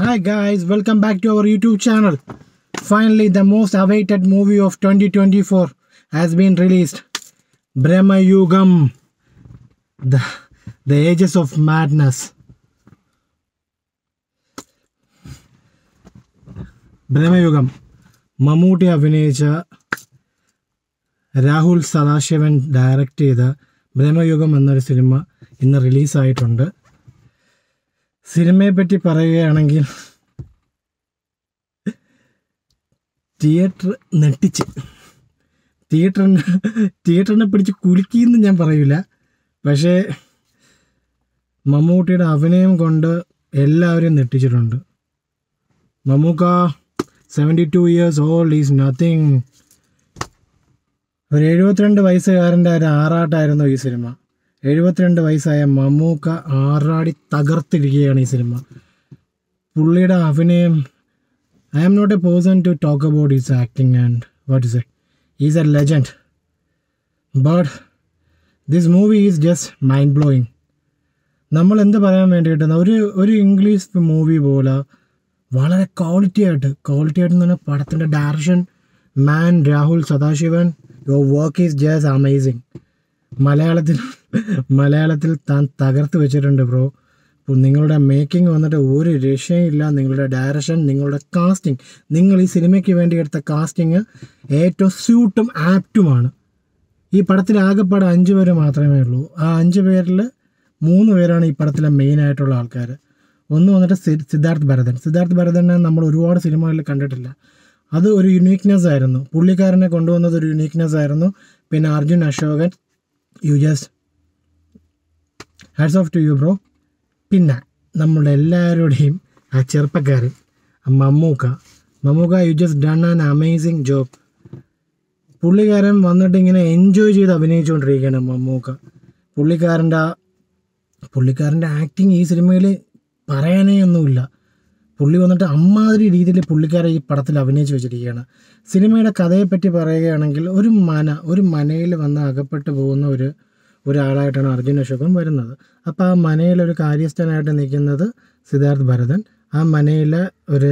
Hi guys, welcome back to our YouTube channel. Finally, the most awaited movie of 2024 has been released. Brahma Yugam, the, the Ages of Madness. Bramayugam Mammootty അഭിനയിച്ച Rahul Sadasivan direct ചെയ്ത ബ്രഹ്മയുഗം എന്നൊരു cinema ഇന്ന് റിലീസായിട്ടുണ്ട് സിനിമയെ പറ്റി പറയുകയാണെങ്കിൽ theatre നെട്ടിച്ച് തിയേറ്ററിന് തിയേറ്ററിനെ പിടിച്ച് കുലുക്കിയെന്ന് ഞാൻ പറയില്ല പക്ഷേ മമ്മൂട്ടിയുടെ അഭിനയം കൊണ്ട് എല്ലാവരെയും നെട്ടിച്ചിട്ടുണ്ട് Mammukka seventy two years old is nothing ഒരു എഴുപത്തിരണ്ട് വയസ്സുകാരന്റെ ഒരു ആറാട്ടായിരുന്നു ഈ സിനിമ. എഴുപത്തിരണ്ട് വയസ്സായ മമ്മൂക്ക ആറാടി തകർത്തിരിക്കുകയാണ് ഈ സിനിമ. പുള്ളിയുടെ അഭിനയം I am not a person to talk about is acting and what is it is a legend but this movie is just mind blowing നമ്മൾ എന്ത് പറയാൻ വേണ്ടിയിട്ട് ഒരു ഒരു ഇംഗ്ലീഷ് മൂവി പോലെ വളരെ ക്വാളിറ്റി ആയിട്ട് ക്വാളിറ്റി ആയിട്ട് തന്നെ പടത്തിന്റെ direction man Rahul Sadasivan your work is just amazing മലയാളത്തിൽ മലയാളത്തിൽ താൻ തകർത്ത് വെച്ചിട്ടുണ്ട് ബ്രോ. അപ്പോൾ നിങ്ങളുടെ മേക്കിംഗ് വന്നിട്ട് ഒരു രക്ഷയില്ല നിങ്ങളുടെ ഡയറക്ഷൻ നിങ്ങളുടെ കാസ്റ്റിംഗ് നിങ്ങൾ ഈ സിനിമയ്ക്ക് വേണ്ടി എടുത്ത കാസ്റ്റിംഗ് ഏറ്റവും സ്യൂട്ടും ആപ്റ്റുമാണ് ഈ പടത്തിൽ ആകെപ്പാടെ അഞ്ച് പേര് മാത്രമേ ഉള്ളൂ. ആ അഞ്ച് പേരിൽ മൂന്ന് പേരാണ് ഈ പടത്തിലെ മെയിനായിട്ടുള്ള ആൾക്കാർ ഒന്ന് വന്നിട്ട് സിദ്ധാർത്ഥ് ഭരതൻ. സിദ്ധാർത്ഥ് ഭരതനെ നമ്മൾ ഒരുപാട് സിനിമകളിൽ കണ്ടിട്ടില്ല. അത് ഒരു യുണീക്നെസ് ആയിരുന്നു. പുള്ളിക്കാരനെ കൊണ്ടുവന്നത് ഒരു യുണീക്നെസ് ആയിരുന്നു. പിന്നെ Arjun Ashokan you just hats off to you bro പിന്നെ നമ്മുടെ എല്ലാവരുടെയും ആ ചെറുപ്പക്കാരൻ Mammukka. Mammukka you just done an amazing job പുള്ളിക്കാരൻ വന്നിട്ട് ഇങ്ങനെ എൻജോയ് ചെയ്ത് അഭിനയിച്ചുകൊണ്ടിരിക്കുകയാണ് മമ്മൂക്ക. പുള്ളിക്കാരന്റെ ആ പുള്ളിക്കാരന്റെ ആക്ടിങ് ഈ സിനിമയിൽ പറയാനേ ഒന്നുമില്ല. പുള്ളി വന്നിട്ട് അമ്മാതിരി രീതിയിൽ പുള്ളിക്കാരെ ഈ പടത്തിൽ അഭിനയിച്ച് വെച്ചിരിക്കുകയാണ്. സിനിമയുടെ കഥയെപ്പറ്റി പറയുകയാണെങ്കിൽ ഒരു മന ഒരു മനയിൽ വന്ന് അകപ്പെട്ടു പോകുന്ന ഒരു ഒരാളായിട്ടാണ് അർജുൻ അശോകൻ വരുന്നത്. അപ്പോൾ ആ മനയിൽ ഒരു കാര്യസ്ഥനായിട്ട് നിൽക്കുന്നത് സിദ്ധാർത്ഥ് ഭരതൻ. ആ മനയിലെ ഒരു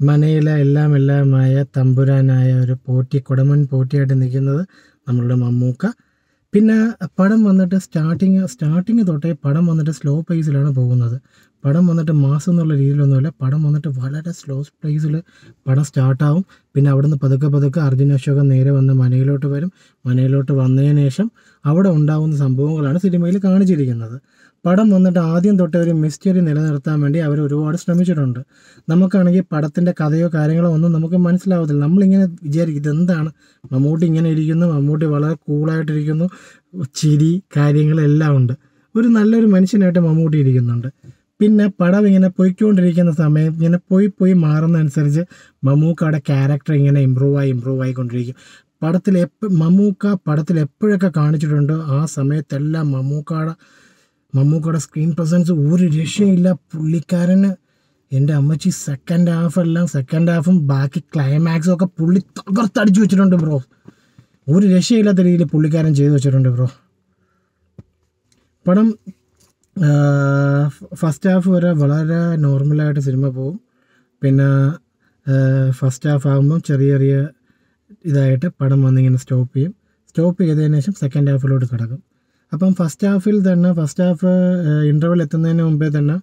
മനയിലെ എല്ലാം എല്ലാമായ തമ്പുരാനായ ഒരു പോറ്റി കുടമൻ പോറ്റിയായിട്ട് നിൽക്കുന്നത് നമ്മളുടെ മമ്മൂക്ക. പിന്നെ പടം വന്നിട്ട് സ്റ്റാർട്ടിങ് സ്റ്റാർട്ടിങ് തൊട്ടേ പടം വന്നിട്ട് സ്ലോ പേസിലാണ് പോകുന്നത്. പടം വന്നിട്ട് മാസം എന്നുള്ള രീതിയിലൊന്നുമില്ല. പടം വന്നിട്ട് വളരെ സ്ലോ പ്ലേസിൽ പടം സ്റ്റാർട്ടാവും പിന്നെ അവിടുന്ന് പതുക്കെ പതുക്കെ അർജുൻ അശോകൻ നേരെ വന്ന് മനയിലോട്ട് വരും. മനയിലോട്ട് വന്നതിന് ശേഷം അവിടെ ഉണ്ടാകുന്ന സംഭവങ്ങളാണ് സിനിമയിൽ കാണിച്ചിരിക്കുന്നത്. പടം വന്നിട്ട് ആദ്യം തൊട്ടേ ഒരു മിസ്റ്ററി നിലനിർത്താൻ വേണ്ടി അവർ ഒരുപാട് ശ്രമിച്ചിട്ടുണ്ട്. നമുക്കാണെങ്കിൽ പടത്തിന്റെ കഥയോ കാര്യങ്ങളോ ഒന്നും നമുക്ക് മനസ്സിലാവത്തില്ല. നമ്മളിങ്ങനെ വിചാരിക്കും ഇതെന്താണ് മമ്മൂട്ടി ഇങ്ങനെ ഇരിക്കുന്നു. മമ്മൂട്ടി വളരെ കൂളായിട്ടിരിക്കുന്നു ചിരി കാര്യങ്ങളെല്ലാം ഉണ്ട്. ഒരു നല്ലൊരു മനുഷ്യനായിട്ട് മമ്മൂട്ടി ഇരിക്കുന്നുണ്ട്. പിന്നെ പടം ഇങ്ങനെ പോയിക്കൊണ്ടിരിക്കുന്ന സമയം ഇങ്ങനെ പോയി പോയി മാറുന്നതനുസരിച്ച് മമ്മൂക്കയുടെ ക്യാരക്ടർ ഇങ്ങനെ ഇമ്പ്രൂവ് ആയി ഇമ്പ്രൂവ് ആയിക്കൊണ്ടിരിക്കും. പടത്തിൽ എപ്പ മമ്മൂക്ക പടത്തിൽ എപ്പോഴൊക്കെ കാണിച്ചിട്ടുണ്ടോ ആ സമയത്തെല്ലാം മമ്മൂക്കയുടെ മമ്മൂക്കയുടെ സ്ക്രീൻ പ്രസൻസ് ഒരു രക്ഷയില്ല. പുള്ളിക്കാരന് എന്റെ അമ്മച്ചി സെക്കൻഡ് ഹാഫ് എല്ലാം സെക്കൻഡ് ഹാഫും ബാക്കി ക്ലൈമാക്സും ഒക്കെ പുള്ളി തകർത്തടിച്ചു വെച്ചിട്ടുണ്ട് ബ്രോ ഒരു രക്ഷയില്ലാത്ത രീതിയിൽ പുള്ളിക്കാരൻ ചെയ്തു വെച്ചിട്ടുണ്ട് ബ്രോ പടം ഫസ്റ്റ് ഹാഫ് വരെ വളരെ നോർമലായിട്ട് സിനിമ പോകും പിന്നെ ഫസ്റ്റ് ഹാഫ് ആകുമ്പം ചെറിയ ചെറിയ ഇതായിട്ട് പടം വന്നിങ്ങനെ സ്റ്റോപ്പ് ചെയ്യും. സ്റ്റോപ്പ് ചെയ്തതിന് ശേഷം സെക്കൻഡ് ഹാഫിലോട്ട് കിടക്കും. അപ്പം ഫസ്റ്റ് ഹാഫിൽ തന്നെ ഫസ്റ്റ് ഹാഫ് ഇന്റർവൽ എത്തുന്നതിന് മുമ്പേ തന്നെ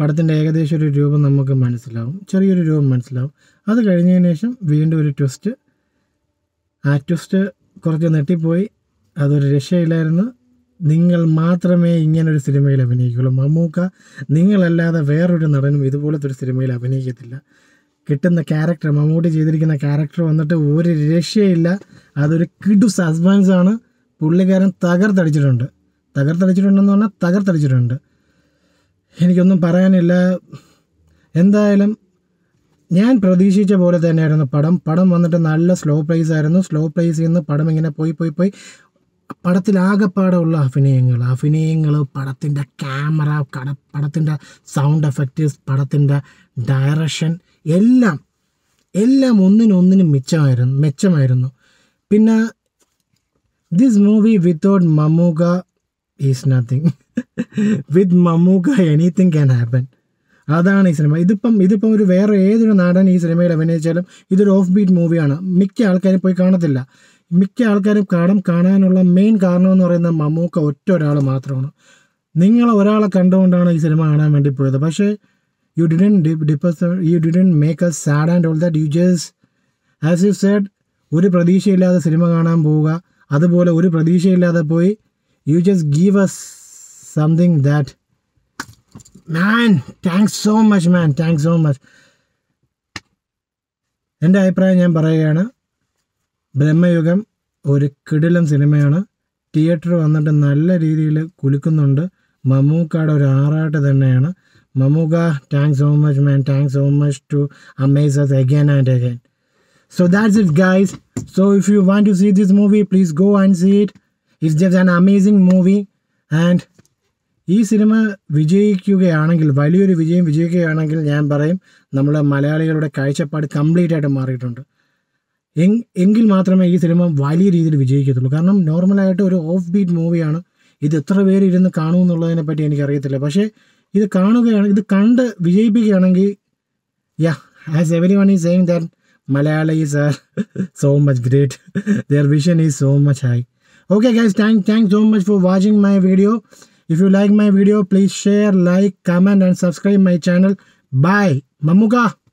പടത്തിന്റെ ഏകദേശം ഒരു രൂപം നമുക്ക് മനസ്സിലാവും. ചെറിയൊരു രൂപം മനസ്സിലാവും. അത് കഴിഞ്ഞതിന് ശേഷം വീണ്ടും ഒരു ട്വിസ്റ്റ് ആ ട്വിസ്റ്റ് കുറച്ച് നെട്ടിപ്പോയി അതൊരു രക്ഷയില്ലായിരുന്നു. നിങ്ങൾ മാത്രമേ ഇങ്ങനൊരു സിനിമയിൽ അഭിനയിക്കുള്ളൂ മമ്മൂക്ക നിങ്ങളല്ലാതെ വേറൊരു നടനും ഇതുപോലത്തെ ഒരു സിനിമയിൽ അഭിനയിക്കത്തില്ല. കിട്ടുന്ന ക്യാരക്ടർ മമ്മൂട്ടി ചെയ്തിരിക്കുന്ന ക്യാരക്ടർ വന്നിട്ട് ഒരു രക്ഷയില്ല. അതൊരു കിടു സസ്പെൻസ് ആണ്. പുള്ളിക്കാരൻ തകർത്തടിച്ചിട്ടുണ്ട്. തകർത്തടിച്ചിട്ടുണ്ടെന്ന് പറഞ്ഞാൽ തകർത്തടിച്ചിട്ടുണ്ട്. എനിക്കൊന്നും പറയാനില്ല. എന്തായാലും ഞാൻ പ്രതീക്ഷിച്ച പോലെ തന്നെയായിരുന്നു പടം. പടം വന്നിട്ട് നല്ല സ്ലോ പ്ലേസ് ആയിരുന്നു. സ്ലോ പ്ലേസിൽ നിന്ന് പടം ഇങ്ങനെ പോയി പോയി പോയി. പടത്തിലാകെപ്പാടുള്ള അഭിനയങ്ങൾ. അഭിനയങ്ങൾ പടത്തിന്റെ ക്യാമറ കട പടത്തിന്റെ സൗണ്ട് എഫക്റ്റ് പടത്തിന്റെ ഡയറക്ഷൻ എല്ലാം എല്ലാം ഒന്നിനൊന്നിനും മിച്ചമായിരുന്നു മെച്ചമായിരുന്നു. പിന്നെ this movie without Mammukka is nothing with Mammukka anything can happen അതാണ് ഈ സിനിമ ഇതിപ്പം ഇതിപ്പം ഒരു വേറെ ഏതൊരു നാടൻ ഈ സിനിമയിൽ അഭിനയിച്ചാലും ഇതൊരു ഓഫ് ബീറ്റ് മൂവിയാണ് മിക്ക ആൾക്കാരും പോയി കാണത്തില്ല. മിക്ക ആൾക്കാരും കടം കാണാനുള്ള മെയിൻ കാരണം എന്ന് പറയുന്ന മമ്മൂക്ക ഒറ്റ ഒരാൾ മാത്രമാണ്. നിങ്ങൾ ഒരാളെ കണ്ടുകൊണ്ടാണ് ഈ സിനിമ കാണാൻ വേണ്ടി പോയത്. പക്ഷേ you didn't depress you didn't make a sad and all that you just as you said ഒരു പ്രതീക്ഷയില്ലാതെ സിനിമ കാണാൻ പോവുക. അതുപോലെ ഒരു പ്രതീക്ഷയില്ലാതെ പോയി you just give us something that man thanks so much man thanks so much എന്റെ അഭിപ്രായം ഞാൻ പറയുകയാണ്. ബ്രഹ്മയുഗം ഒരു കിടിലൻ സിനിമയാണ്. തിയേറ്റർ വന്നിട്ട് നല്ല രീതിയിൽ കുലുക്കുന്നുണ്ട്. മമ്മൂക്കയുടെ ഒരു ആറാട്ട് തന്നെയാണ്. Mammukka thanks so much man thanks so much to amaze us again and again so that's it guys so if you want to see this movie please go and see it it's just an amazing movie and ഈ സിനിമ വിജയിക്കുകയാണെങ്കിൽ വലിയൊരു വിജയം വിജയിക്കുകയാണെങ്കിൽ ഞാൻ പറയും നമ്മുടെ മലയാളികളുടെ കാഴ്ചപ്പാട് കംപ്ലീറ്റ് ആയിട്ട് മാറിയിട്ടുണ്ട്. എങ്കിൽ മാത്രമേ ഈ സിനിമ വലിയ രീതിയിൽ വിജയിക്കത്തുള്ളൂ. കാരണം നോർമലായിട്ട് ഒരു ഓഫ് ബീറ്റ് മൂവിയാണ് ഇത് എത്ര പേര് ഇരുന്ന് കാണുമെന്നുള്ളതിനെ പറ്റി എനിക്കറിയത്തില്ല. പക്ഷേ ഇത് കാണുകയാണ് ഇത് കണ്ട് വിജയിപ്പിക്കുകയാണെങ്കിൽ ya as everyone is saying that Malayalis are so much great their vision is so much high okay guys thank thank so much for watching my video if you like my video please share like comment and subscribe my channel bye mamuka!